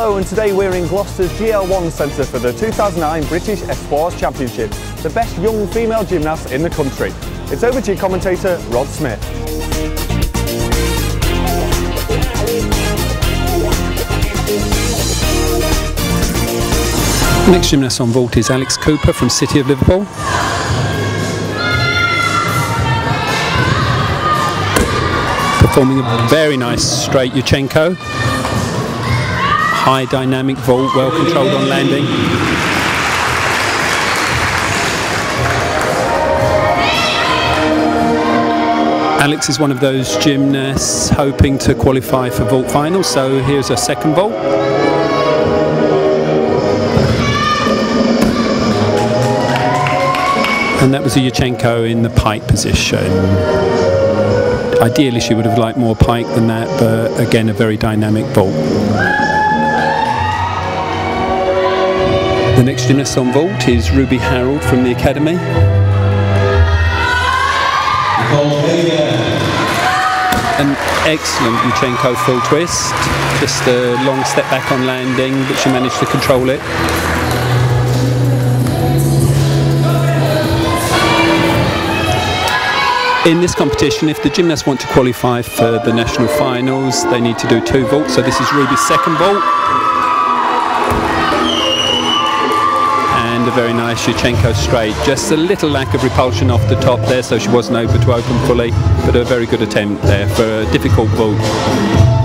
Hello, and today we're in Gloucester's GL1 Centre for the 2009 British Espoirs Championship, the best young female gymnast in the country. It's over to your commentator, Rod Smith. Next gymnast on vault is Alex Cooper from City of Liverpool. Performing a very nice straight Yurchenko. High dynamic vault, well controlled on landing. Alex is one of those gymnasts hoping to qualify for vault finals, so here's a second vault. and that was a Yurchenko in the pike position. Ideally, she would have liked more pike than that, but again, a very dynamic vault. The next gymnast on vault is Ruby Harrold from the Academy. An excellent Yurchenko full twist, just a long step back on landing, but she managed to control it. in this competition, if the gymnasts want to qualify for the national finals, they need to do two vaults. So this is Ruby's second vault. A very nice Yurchenko straight. Just a little lack of repulsion off the top there, so she wasn't able to open fully, but a very good attempt there for a difficult vault.